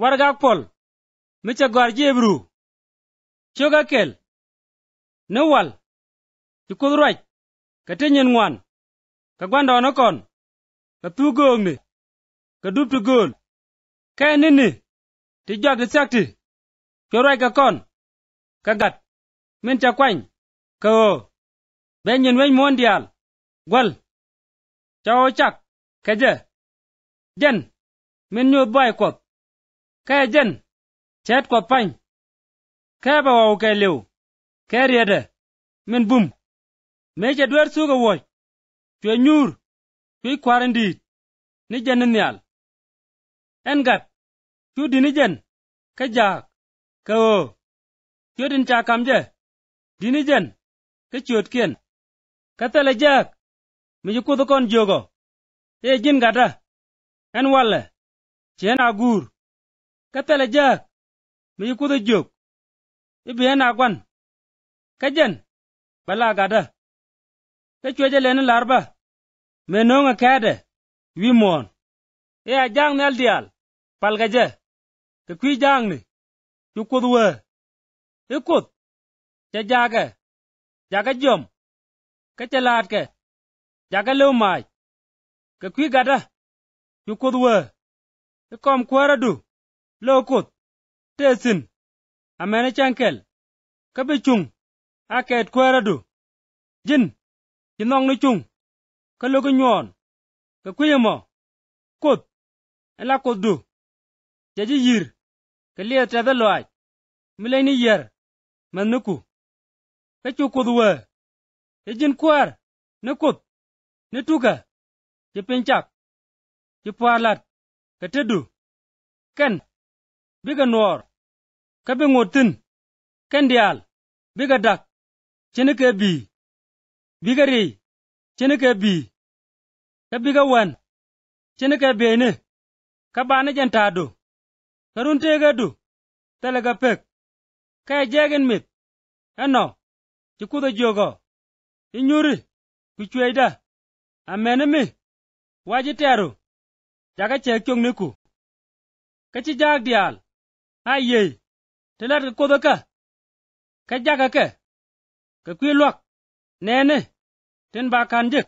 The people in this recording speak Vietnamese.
wargak pol mica gwar jebru, coga kel ni wal ti kuth ruac ka te nyin ŋwan ka gwandono kon ka thu gook ka dup ti gol, ka nini ti jwak ti sakti co ruac ka kon, ka gat, min ca kwany, ka o, be nyin weny mon dial, gwal, ca o cak ka je, jen, min nyuth bwai koth jen cet koth pany ka ba wau ka liu ka riede min bum. Me ca dwer suka woc cwe nyur cwe kwar ndiit ni jen ni nial. En gat cu dini jen ka jak ka o. Cwe din ca kam je dini jen ka cuot kien. Ka thele jak, mi ji kudho kon jogo. E jin gata en wale cien agur ka thele mi ji kudho jok ibi en agwan ka bala gada ka cuece leni larba me nong'a kede, wi mon. E a jang nel dial palga je. Kwi jang ni cu kudh we. I kuth ca jage jaka jom ka ca lat ke jaka lew mac ka kwi gata cu kudh we. I kom kwara du. lokut tesin amene cengkel kabi cung a kweradu jin ci nong ni cung ka loki nyon ka kwiyemo kot ela kotdu jaji yir ka liye tedhe loac yer man ni ku kuth we ci jin ni kuth ni tuka ci pincak ci puarlat ken bi ka nuor ka bi ŋut tin ken dial bi ka dak cini ke bi ka riei cini ke bi ka wen cini ke bieni ka bani jen tadu ka run tege du tele ka pek ka ejegin mit eno ci kudho jogo inyuri ku cweida amene mi waji teru jaka cek cong ni ku ka dial a yei telet ka kudho ka ka jaka ke ka kwi luak nene tin ba kan jik